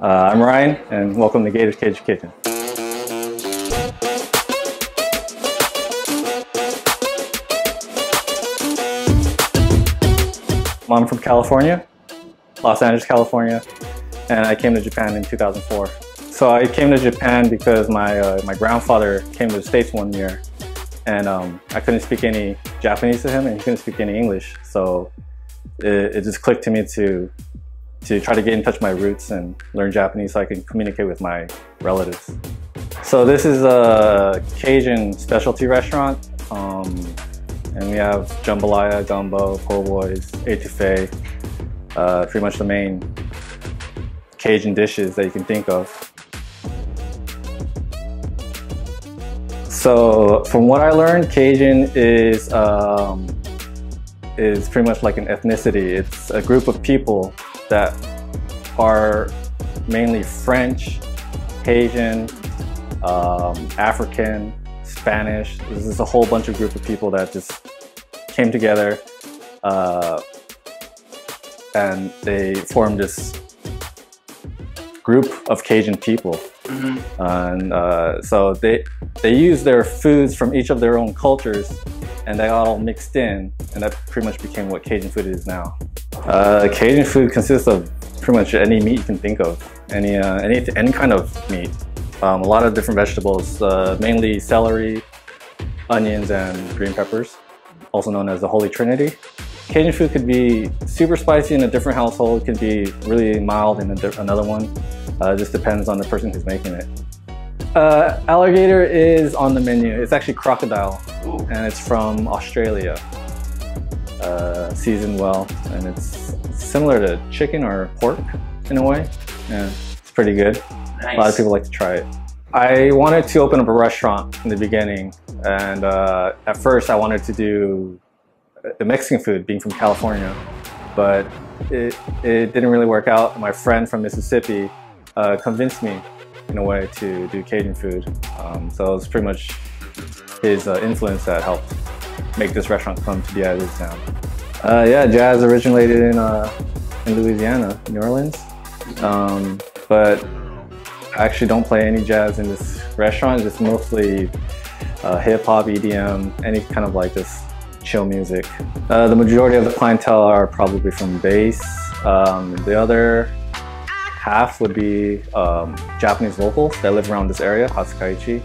Uh, I'm Ryan, and welcome to Gators Cajun Kitchen. I'm from California, Los Angeles, California, and I came to Japan in 2004. So I came to Japan because my, uh, my grandfather came to the States one year and um, I couldn't speak any Japanese to him and he couldn't speak any English. So it, it, just clicked to me to, to try to get in touch with my roots and learn Japanese so I can communicate with my relatives. So this is a Cajun specialty restaurant. Um, and we have jambalaya, gumbo, po' boys, etouffee, uh, pretty much the main Cajun dishes that you can think of. So from what I learned, Cajun is um, is pretty much like an ethnicity. It's a group of people that are mainly French, Cajun, um, African, Spanish. This is a whole bunch of group of people that just came together uh, and they formed this group of Cajun people. Mm -hmm. And uh, so they they use their foods from each of their own cultures, and they all mixed in, and that pretty much became what Cajun food is now. Uh, Cajun food consists of pretty much any meat you can think of, any uh, any any kind of meat. Um, a lot of different vegetables, uh, mainly celery, onions, and green peppers, also known as the Holy Trinity. Cajun food could be super spicy in a different household, it could be really mild in another one. Uh, just depends on the person who's making it. Uh, alligator is on the menu. It's actually crocodile, and it's from Australia. Uh, seasoned well, and it's similar to chicken or pork in a way. Yeah, it's pretty good. Nice. A lot of people like to try it. I wanted to open up a restaurant in the beginning, and uh, at first I wanted to do the Mexican food, being from California, but it, it didn't really work out. My friend from Mississippi uh, convinced me in a way to do Cajun food. Um, so it was pretty much his uh, influence that helped make this restaurant come to be as it is now. Uh, yeah, jazz originated in, uh, in Louisiana, New Orleans. Um, but I actually don't play any jazz in this restaurant, it's mostly uh, hip hop, EDM, any kind of like this chill music. Uh, the majority of the clientele are probably from base. Um, the other half would be um, Japanese locals that live around this area, Hatsukaichi.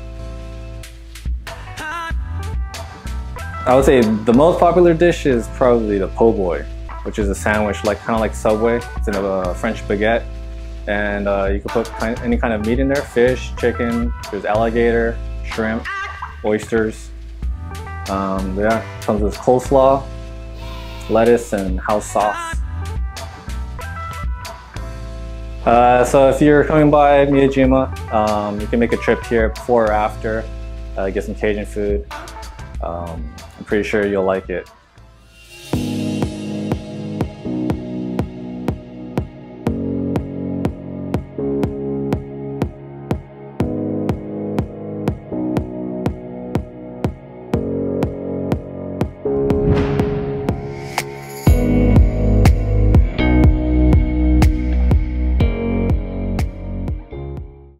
I would say the most popular dish is probably the po' boy, which is a sandwich like kind of like Subway. It's in a French baguette, and uh, you can put any kind of meat in there: fish, chicken. There's alligator, shrimp, oysters. Um, yeah, comes with coleslaw, lettuce, and house sauce. Uh, so if you're coming by Miyajima, um, you can make a trip here before or after, uh, get some Cajun food. Um, I'm pretty sure you'll like it.